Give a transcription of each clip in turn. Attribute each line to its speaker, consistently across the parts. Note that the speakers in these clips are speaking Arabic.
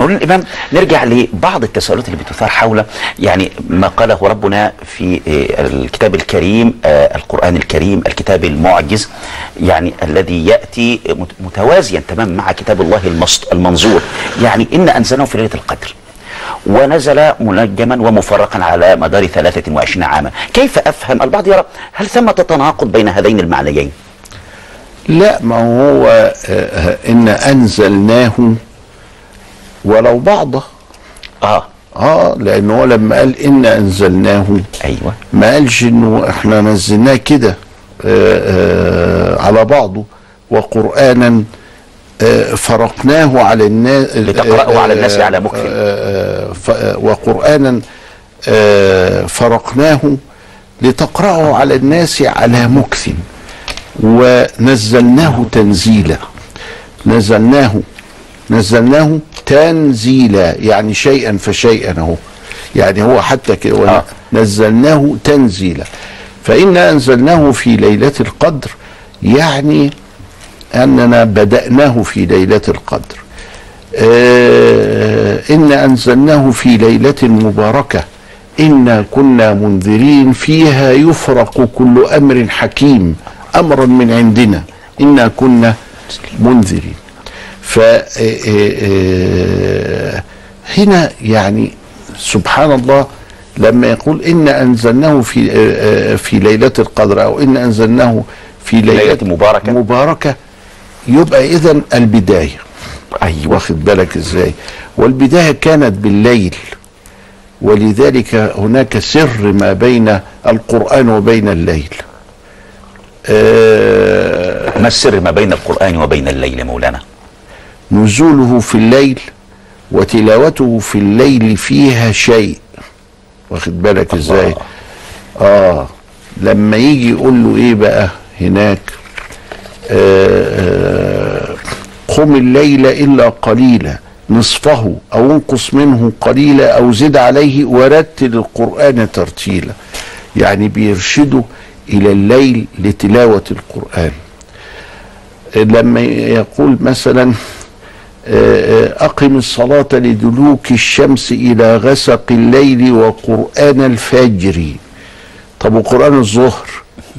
Speaker 1: نقول الامام نرجع لبعض التساؤلات اللي بتثار حول يعني ما قاله ربنا في آه، الكتاب الكريم آه، القرآن الكريم الكتاب المعجز يعني الذي يأتي مت- متوازيا تماما مع كتاب الله المنظور. يعني إن أنزلناه في ليلة القدر ونزل منجما ومفرقا على مدار 23 عاما. كيف أفهم؟ البعض يرى هل ثمة تناقض بين هذين المعنيين؟
Speaker 2: لا ما هو آه، إن أنزلناه ولو بعضه.
Speaker 1: آه.
Speaker 2: آه لأن هو لما قال إن أنزلناه
Speaker 1: أيوه.
Speaker 2: ما قالش إنه إحنا نزلناه كده آه، آه، على بعضه وقرآنا آه، فرقناه على الناس
Speaker 1: لتقرأه على الناس على مكث.
Speaker 2: آه، فرقناه لتقرأه على الناس على مكث ونزلناه تنزيلا. نزلناه نزلناه تنزيلا يعني شيئا فشيئا اهو يعني هو حتى كده
Speaker 1: آه.
Speaker 2: نزلناه تنزيلا. فإنا أنزلناه في ليلة القدر يعني أننا بدأناه في ليلة القدر. آه إنا أنزلناه في ليلة مباركة إنا كنا منذرين فيها يفرق كل أمر حكيم أمرا من عندنا. إنا كنا منذرين. ف آه، آه، هنا يعني سبحان الله لما يقول إنا أنزلناه في في ليلة القدر أو إنا أنزلناه في ليلة,
Speaker 1: ليلة مباركة.
Speaker 2: مباركة يبقى إذا البداية.
Speaker 1: أيوه.
Speaker 2: واخد بالك إزاي؟ والبداية كانت بالليل ولذلك هناك سر ما بين القرآن وبين الليل. آه
Speaker 1: ما السر ما بين القرآن وبين الليل مولانا؟
Speaker 2: نزوله في الليل وتلاوته في الليل فيها شيء. واخد بالك إزاي؟ آه. لما يجي يقول له إيه بقى هناك؟ آه آه قم الليل إلا قليلا نصفه أو انقص منه قليلا أو زد عليه ورتل القرآن ترتيلا. يعني بيرشده إلى الليل لتلاوة القرآن. لما يقول مثلا أقم الصلاة لدلوك الشمس إلى غسق الليل وقرآن الفجر. طب وقرآن الظهر؟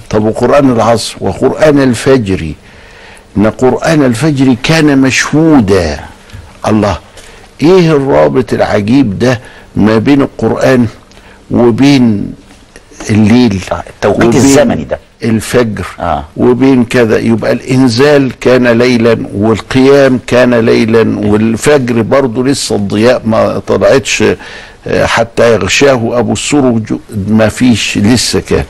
Speaker 2: طب وقرآن العصر؟ وقرآن الفجر. إن قرآن الفجر كان مشهودا. الله إيه الرابط العجيب ده ما بين القرآن وبين الليل؟
Speaker 1: آه، التوقيت الزمني ده.
Speaker 2: الفجر.
Speaker 1: آه.
Speaker 2: وبين كذا يبقى الإنزال كان ليلا والقيام كان ليلا والفجر برضه لسه الضياء ما طلعتش آه، حتى يغشاه أبو السرج ما فيش لسه كان.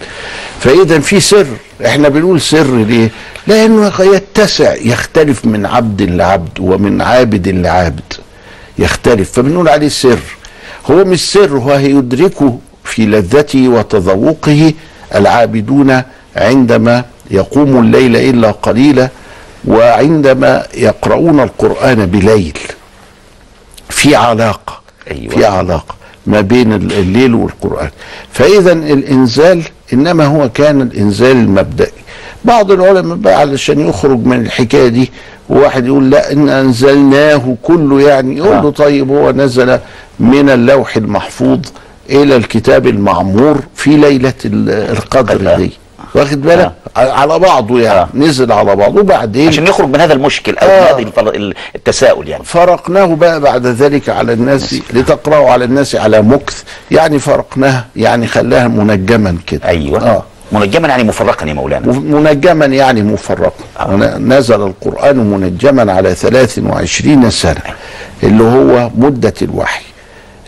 Speaker 2: فاذا في سر إحنا بنقول سر ليه؟ لأنه يتسع يختلف من عبد لعبد ومن عابد لعابد. يختلف فبنقول عليه سر. هو مش سر هو هيدركه في لذته وتذوقه العابدون عندما يقوم الليل إلا قليلا وعندما يقرؤون القرآن بليل في علاقة
Speaker 1: أيوة.
Speaker 2: في علاقة ما بين الليل والقرآن فإذا الإنزال إنما هو كان الإنزال المبدئي بعض العلماء بقى علشان يخرج من الحكاية دي وواحد يقول لا إن أنزلناه كله يعني يقول له
Speaker 1: آه.
Speaker 2: طيب هو نزل من اللوح المحفوظ إلى الكتاب المعمور في ليلة ال- القدر. دي واخد بالك؟ على بعضه يعني.
Speaker 1: آه.
Speaker 2: نزل على بعضه وبعدين
Speaker 1: عشان يخرج من هذا المشكل أو
Speaker 2: آه.
Speaker 1: من الفل- التساؤل يعني.
Speaker 2: فرقناه بقى بعد ذلك على الناس لتقرأوا على الناس على مكث. يعني فرقناها يعني خلاها منجما كده.
Speaker 1: أيوه.
Speaker 2: آه.
Speaker 1: منجما يعني مفرقا يا مولانا
Speaker 2: منجما يعني مفرقا ون- نزل القرآن منجما على 23 سنة اللي هو مدة الوحي.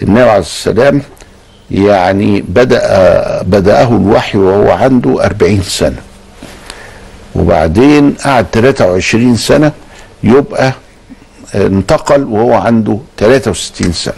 Speaker 2: النبي عليه السلام يعني بدأ بدأه الوحي وهو عنده 40 سنة. وبعدين قعد 23 سنة يبقى انتقل وهو عنده 63 سنة.